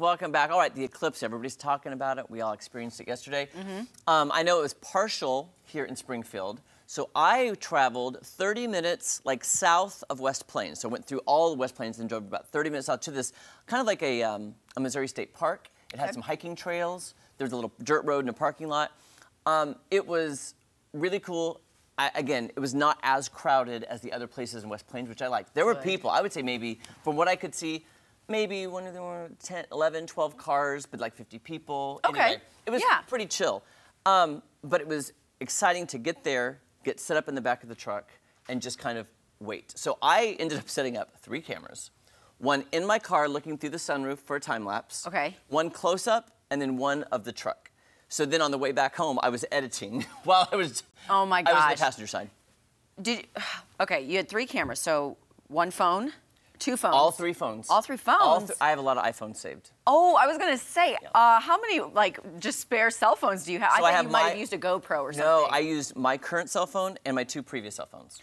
welcome back. All right, the eclipse, everybody's talking about it. We all experienced it yesterday. Mm-hmm. Um, I know it was partial here in Springfield. So I traveled 30 minutes like south of West Plains. So I went through all the West Plains and drove about 30 minutes out to this kind of like a, um, a Missouri State Park. It had Okay. some hiking trails. There's a little dirt road and a parking lot. Um, it was really cool. I, again, it was not as crowded as the other places in West Plains, which I liked. There were people, I would say maybe, from what I could see, maybe one of them were 10, 11, 12 cars, but like 50 people. Okay. Anyway, it was Yeah. pretty chill. Um, but it was exciting to get there, get set up in the back of the truck, and just kind of wait. So I ended up setting up three cameras. One in my car looking through the sunroof for a time lapse. Okay. One close up, and then one of the truck. So then on the way back home, I was editing while I was. Oh my gosh. I was on the passenger side. Did okay? You had three cameras, so one phone, two phones. All three phones. All three All phones? th- I have a lot of iPhones saved. Oh, I was gonna say, uh, how many like just spare cell phones do you have? So I I think have you might have used a GoPro or something. No, I used my current cell phone and my two previous cell phones.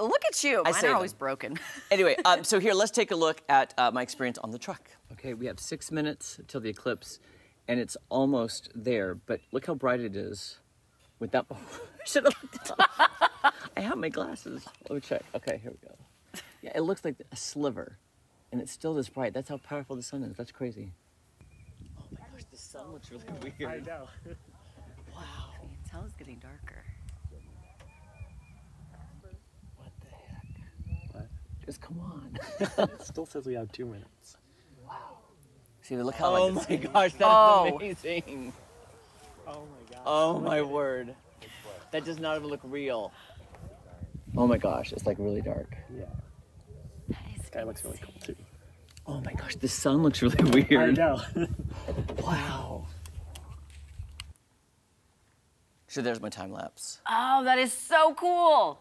Look at you. I Mine saved are them. always broken. Anyway, um, so here, let's take a look at uh, my experience on the truck. Okay, we have six minutes till the eclipse, and it's almost there. But look how bright it is. Without, I should have. I have my glasses. Let me check. Okay, here we go. Yeah, it looks like a sliver, and it's still this bright. That's how powerful the sun is. That's crazy. Oh my gosh, the sun looks really weird. I know. Wow. Tell it's getting darker. What the heck? What? Just come on. It still says we have two minutes. Wow. See, look how. Oh my it's- gosh, that is Oh. amazing. Oh my god. Oh my word. That does not even look real. Oh my gosh, it's like really dark. Yeah. This guy looks really cool too. Oh my gosh, the sun looks really weird. I know. Wow. So there's my time lapse. Oh, that is so cool.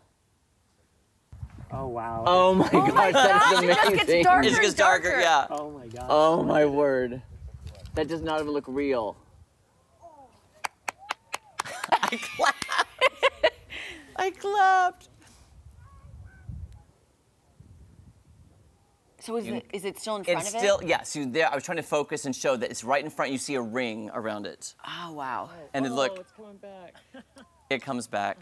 oh wow. Oh my oh gosh, my that gosh, is it just gets darker it just gets and darker, darker. yeah. Oh my god. Oh my word. That does not even look real. I clapped. I clapped. So is You- it is it still in front It's of still, it? yeah, so there, I was trying to focus and show that it's right in front. You see a ring around it. Oh wow. Oh. And then look, oh, it's coming back. it comes back.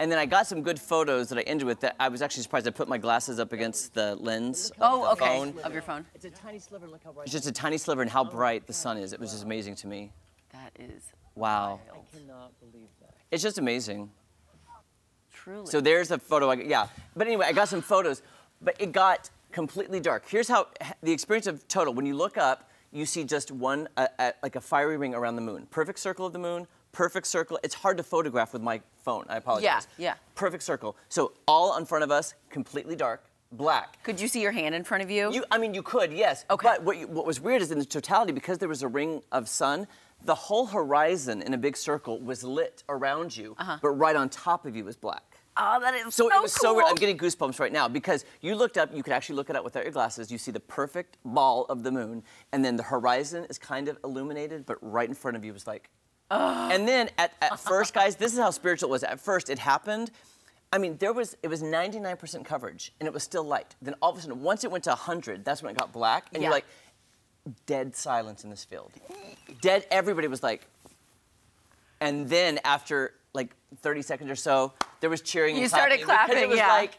And then I got some good photos that I ended with that I was actually surprised. I put my glasses up against the lens. of Oh, the okay. phone. Of your phone. It's a tiny sliver, look how bright. It's just a tiny sliver and how oh, bright the sun is. It was just amazing to me. That is Wow. wild. cannot believe that. It's just amazing. truly. So there's a photo. I, yeah. But anyway, I got some photos, but it got completely dark. Here's how the experience of total. When you look up, you see just one, uh, uh, like a fiery ring around the moon. Perfect circle of the moon. Perfect circle. It's hard to photograph with my phone. I apologize. Yeah, yeah. Perfect circle. So all in front of us, completely dark, black. Could you see your hand in front of you? You, I mean, you could, yes. Okay. But what, you, what was weird is in the totality, because there was a ring of sun, the whole horizon in a big circle was lit around you, but right on top of you was black. Oh, that is So, so, it was cool. so weird. I'm getting goosebumps right now because you looked up, you could actually look it up without your glasses. You see the perfect ball of the moon, and then the horizon is kind of illuminated, but right in front of you was like. And then at, at first, guys, this is how spiritual it was. At first, it happened. I mean, there was it was 99% coverage, and it was still light. Then all of a sudden, once it went to 100, that's when it got black, and Yeah. you're like, dead silence in this field. Dead. Everybody was like. And then after like 30 seconds or so, there was cheering. You and started clapping because It was yeah. like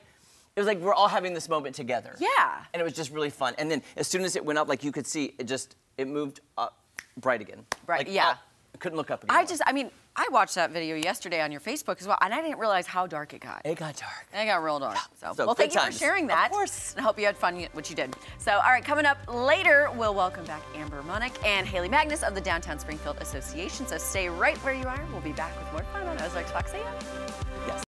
it was like we're all having this moment together. Yeah. And it was just really fun. And then as soon as it went up, like you could see, it just it moved up bright again. Bright, Like, yeah. up. Couldn't look up again. I just, I mean, I watched that video yesterday on your Facebook as well, and I didn't realize how dark it got. It got dark. It got real dark. So, So well, thank you for sharing that. Of course. And I hope you had fun, what you did. So, all right, coming up later, we'll welcome back Amber Munnick and Haley Magnus of the Downtown Springfield Association. So stay right where you are. We'll be back with more fun on Ozarks Fox AM. Yes.